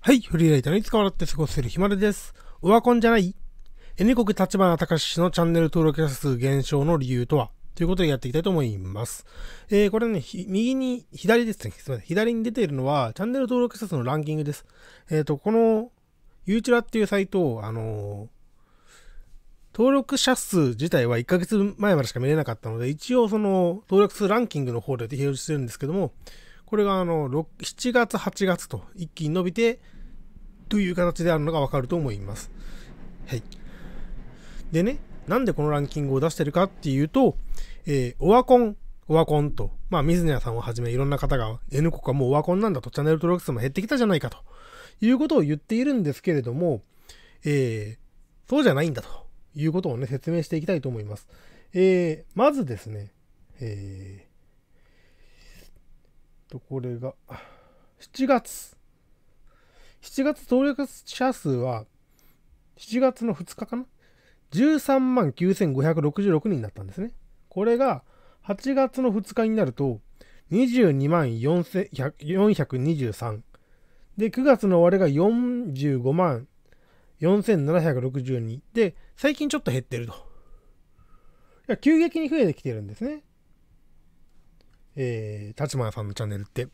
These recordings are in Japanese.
はい、フリーライターに使われて過ごせる暇です。オワコンじゃない ?N 国立花隆氏のチャンネル登録者数減少の理由とは？ということでやっていきたいと思います。えー、これね、右に、左ですね。すみません。左に出ているのは、チャンネル登録者数のランキングです。えっ、ー、と、この、ユーチュラっていうサイト、あのー、登録者数自体は1ヶ月前までしか見れなかったので、一応その登録数ランキングの方で表示してるんですけども、これがあの、7月、8月と一気に伸びて、という形であるのがわかると思います。はい。でね、なんでこのランキングを出してるかっていうと、えー、オワコン、オワコンと、まあ、水谷さんをはじめいろんな方が N 国はもうオワコンなんだと、チャンネル登録数も減ってきたじゃないかということを言っているんですけれども、えー、そうじゃないんだということをね、説明していきたいと思います。えー、まずですね、えー、と、これが、7月。7月登録者数は、7月の2日かな ?13 万9566人だったんですね。これが、8月の2日になると、22万423。で、9月の終わりが45万4762。で、最近ちょっと減ってると。いや、急激に増えてきてるんですね。えー、立花さんのチャンネルって。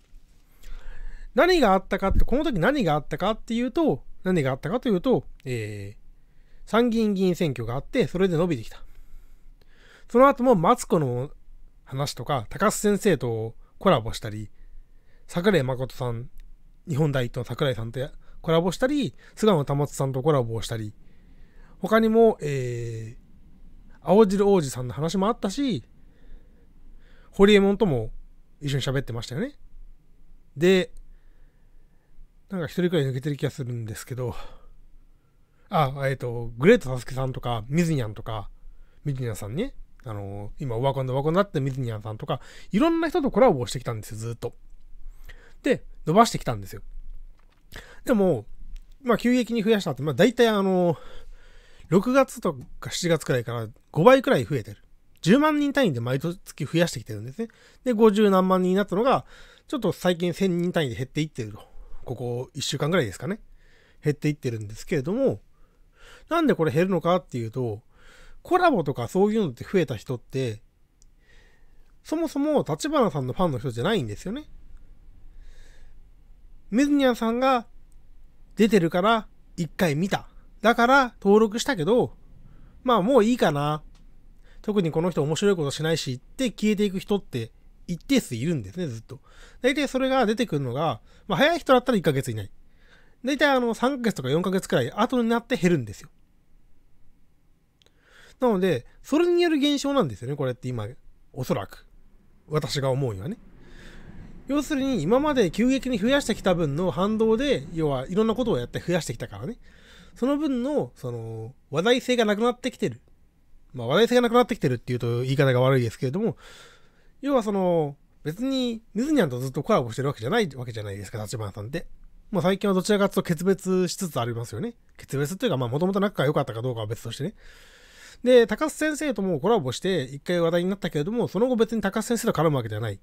何があったかって、この時何があったかっていうと、何があったかというと、えー、参議院議員選挙があって、それで伸びてきた。その後もマツコの話とか、高須先生とコラボしたり、桜井誠さん、日本大統桜井さんとコラボしたり、菅野保さんとコラボをしたり、他にも、えー、青汁王子さんの話もあったし、ホリエモンとも一緒に喋ってましたよね。で、なんか一人くらい抜けてる気がするんですけど、あ、えっ、ー、と、グレートサスケさんとか、ミズニャンとか、ミズニャンさんね、あのー、今、オワコンでオワコンになってミズニャンさんとか、いろんな人とコラボをしてきたんですよ、ずっと。で、伸ばしてきたんですよ。でも、まあ、急激に増やしたって、まあ、大体あの、6月とか7月くらいから5倍くらい増えてる。10万人単位で毎月増やしてきてるんですね。で、50何万人になったのが、ちょっと最近1000人単位で減っていってると。ここ1週間ぐらいですかね。減っていってるんですけれども、なんでこれ減るのかっていうと、コラボとかそういうのって増えた人って、そもそも立花さんのファンの人じゃないんですよね。メズニャさんが出てるから一回見た。だから登録したけど、まあもういいかな。特にこの人面白いことしないしって消えていく人って一定数いるんですね、ずっと。大体それが出てくるのが、まあ、早い人だったら1ヶ月以内。大体あの、3ヶ月とか4ヶ月くらい後になって減るんですよ。なので、それによる現象なんですよね、これって今、おそらく。私が思うにはね。要するに、今まで急激に増やしてきた分の反動で、要はいろんなことをやって増やしてきたからね。その分の、その、話題性がなくなってきてる。まあ、話題性がなくなってきてるっていうと言い方が悪いですけれども、要はその、別に、水ニャンとずっとコラボしてるわけじゃないわけじゃないですか、立花さんって。もう最近はどちらかというと決別しつつありますよね。決別っていうか、まあもともと仲が良かったかどうかは別としてね。で、高須先生ともコラボして一回話題になったけれども、その後別に高須先生と絡むわけではない。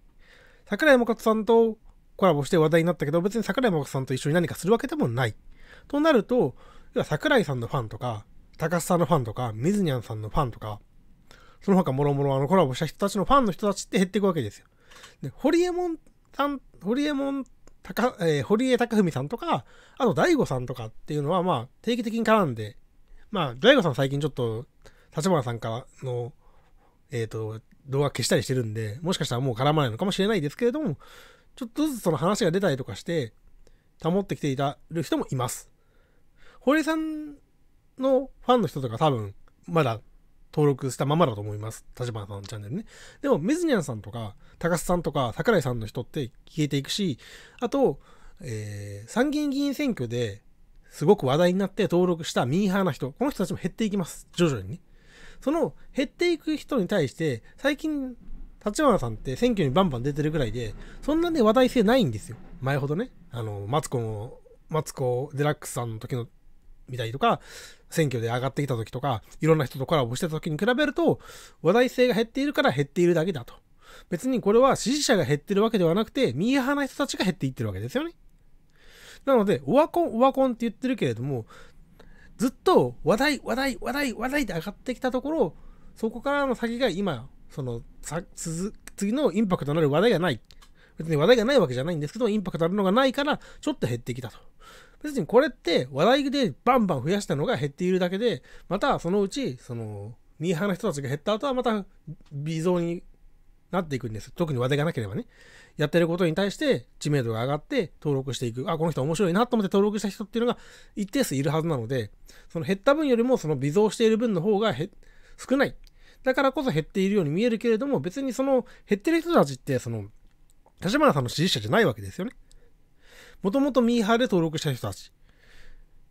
桜井誠さんとコラボして話題になったけど、別に桜井誠さんと一緒に何かするわけでもない。となると、要は桜井さんのファンとか、高須さんのファンとか、水ニャンさんのファンとか、その他もろもろあのコラボした人たちのファンの人たちって減っていくわけですよ。で、ホリエモンさん、ホリエモン、高、えー、堀江貴文さんとか、あと大悟さんとかっていうのは、まあ、定期的に絡んで、まあ、大悟さん最近ちょっと、立花さんからの、えっ、ー、と、動画消したりしてるんで、もしかしたらもう絡まないのかもしれないですけれども、ちょっとずつその話が出たりとかして、保ってきていたる人もいます。堀江さんのファンの人とか多分、まだ登録したままだと思います。立花さんのチャンネルね。でも、メズニャンさんとか、高須さんとか、桜井さんの人って消えていくし、あと、えー、参議院議員選挙ですごく話題になって登録したミーハーな人、この人たちも減っていきます。徐々にね。その減っていく人に対して、最近、立花さんって選挙にバンバン出てるぐらいで、そんなね話題性ないんですよ。前ほどね。あの、マツコの、マツコデラックスさんの時のみたいとか、選挙で上がってきた時とか、いろんな人とコラボしてた時に比べると、話題性が減っているから減っているだけだと。別にこれは支持者が減ってるわけではなくて、ミーハーな人たちが減っていってるわけですよね。なので、オワコン、オワコンって言ってるけれども、ずっと話題、話題、話題、話題で上がってきたところ、そこからの先が今、その、次のインパクトのある話題がない。別に話題がないわけじゃないんですけど、インパクトあるのがないから、ちょっと減ってきたと。別にこれって話題でバンバン増やしたのが減っているだけで、またそのうち、その、ミーハーな人たちが減った後はまた微増になっていくんです。特に話題がなければね。やってることに対して知名度が上がって登録していく。あ、この人面白いなと思って登録した人っていうのが一定数いるはずなので、その減った分よりもその微増している分の方が少ない。だからこそ減っているように見えるけれども、別にその減ってる人たちって、その、立花さんの支持者じゃないわけですよね。もともとミーハーで登録した人たち。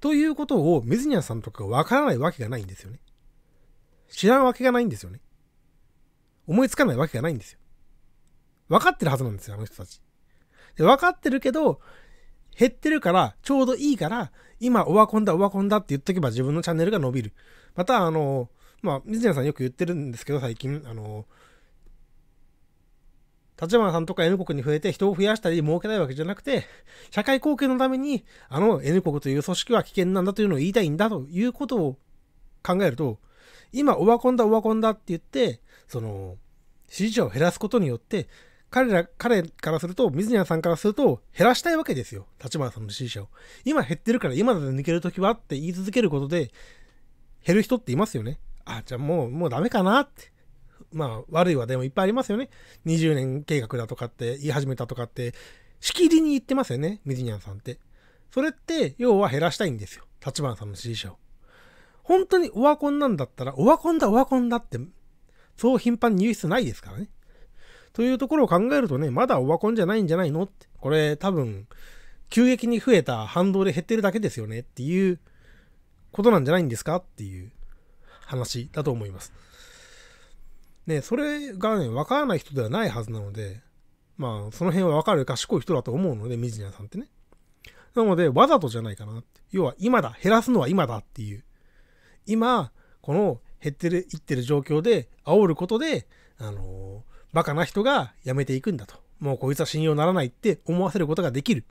ということを水谷さんとかがわからないわけがないんですよね。知らんわけがないんですよね。思いつかないわけがないんですよ。分かってるはずなんですよ、あの人たち。で分かってるけど、減ってるから、ちょうどいいから、今、オワコンだ、オワコンだって言っとけば自分のチャンネルが伸びる。また、あの、まあ、水谷さんよく言ってるんですけど、最近、あの、立花さんとか N 国に増えて人を増やしたり儲けないわけじゃなくて、社会貢献のために、あの N 国という組織は危険なんだというのを言いたいんだということを考えると、今、オワコンだ、オワコンだって言って、その、支持者を減らすことによって、彼ら、彼からすると、水谷さんからすると、減らしたいわけですよ。立花さんの支持者を。今減ってるから今だと抜けるときはって言い続けることで、減る人っていますよね。あ、じゃあもう、もうダメかなって。まあ、悪い話題もいっぱいありますよね。20年計画だとかって言い始めたとかって、しきりに言ってますよね、水ニャンさんって。それって、要は減らしたいんですよ。立花さんの支持者を。本当にオワコンなんだったら、オワコンだ、オワコンだって、そう頻繁に言う必要ないですからね。というところを考えるとね、まだオワコンじゃないんじゃないのって。これ多分、急激に増えた反動で減ってるだけですよねっていうことなんじゃないんですかっていう話だと思います。ね、それがね、わからない人ではないはずなので、まあ、その辺はわかる賢い人だと思うので、水谷さんってね。なので、わざとじゃないかなって。要は、今だ。減らすのは今だっていう。今、この減ってる、いってる状況で、煽ることで、あのー、バカな人が辞めていくんだと。もうこいつは信用ならないって思わせることができる。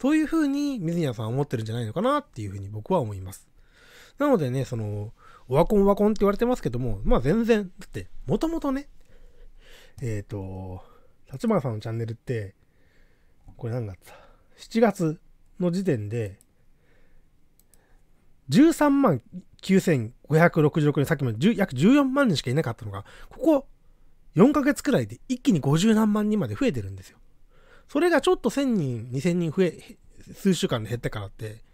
そういうふうに水谷さんは思ってるんじゃないのかなっていうふうに僕は思います。なのでね、その、オワコンオワコンって言われてますけども、まあ全然、だって、もともとね、えっ、ー、と、立花さんのチャンネルって、これ何月だ ?7 月の時点で、13万9566人、さっきまで約14万人しかいなかったのが、ここ4ヶ月くらいで一気に50何万人まで増えてるんですよ。それがちょっと1000人、2000人増え、数週間で減ったからって、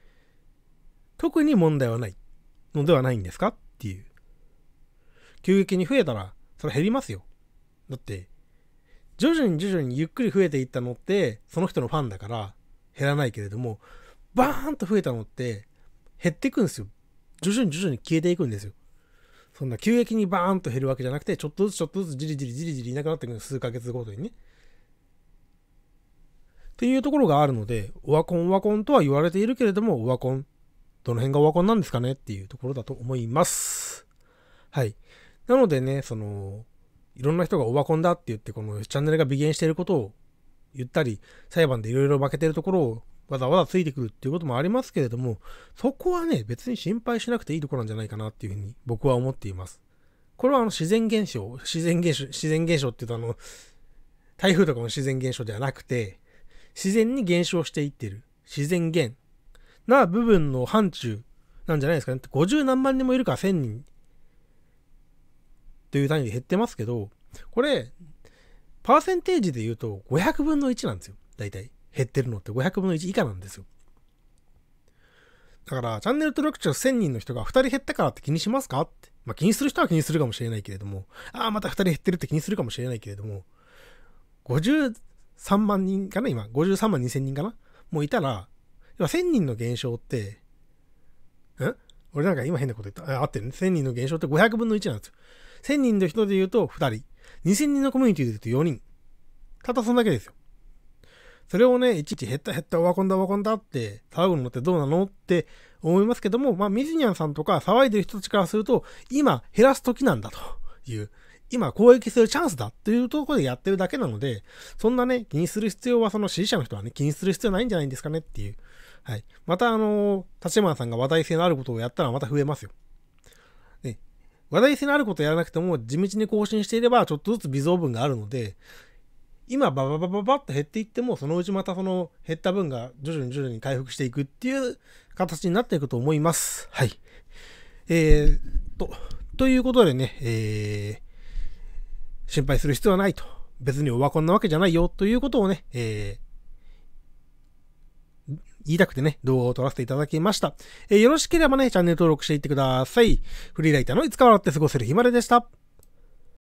特に問題はないのではないんですか？っていう。急激に増えたら、それ減りますよ。だって、徐々に徐々にゆっくり増えていったのって、その人のファンだから減らないけれども、バーンと増えたのって減っていくんですよ。徐々に徐々に消えていくんですよ。そんな急激にバーンと減るわけじゃなくて、ちょっとずつちょっとずつじりじりじりじりいなくなっていくんです。数ヶ月ごとにね。っていうところがあるので、オワコンオワコンとは言われているけれども、オワコンどの辺がオワコンなんですかねっていうところだと思います。はい。なのでね、その、いろんな人がオワコンだって言って、このチャンネルが微減していることを言ったり、裁判でいろいろ負けてるところをわざわざついてくるっていうこともありますけれども、そこはね、別に心配しなくていいところなんじゃないかなっていうふうに僕は思っています。これはあの自然現象、自然現象、自然現象って言うとあの、台風とかの自然現象ではなくて、自然に減少していってる。自然現な部分の範疇なんじゃないですかね。50何万人もいるから1000人という単位で減ってますけど、これ、パーセンテージで言うと500分の1なんですよ。大体。減ってるのって500分の1以下なんですよ。だから、チャンネル登録者1000人の人が2人減ったからって気にしますかって。まあ気にする人は気にするかもしれないけれども、ああ、また2人減ってるって気にするかもしれないけれども、53万人かな今。53万2000人かなもういたら、1000人の減少って、ん俺なんか今変なこと言った。あ、合ってるね。1000人の減少って500分の1なんですよ。1000人の人で言うと2人。2000人のコミュニティで言うと4人。ただそんだけですよ。それをね、いちいち減った減った、ワコンだワコンだって騒ぐのってどうなのって思いますけども、まあ、ミズニャンさんとか騒いでる人たちからすると、今減らす時なんだという、今攻撃するチャンスだっていうところでやってるだけなので、そんなね、気にする必要は、その支持者の人はね、気にする必要ないんじゃないんですかねっていう。はい。また、あの、立花さんが話題性のあることをやったらまた増えますよ。ね。話題性のあることをやらなくても、地道に更新していれば、ちょっとずつ微増分があるので、今、バババババッと減っていっても、そのうちまたその減った分が徐々に徐々に回復していくっていう形になっていくと思います。はい。えー、と、ということでね、えー、心配する必要はないと。別にオワコンなわけじゃないよということをね、えー、言いたくてね、動画を撮らせていただきました。えー、よろしければね、チャンネル登録していってください。フリーライターのいつか笑って過ごせる暇ででした。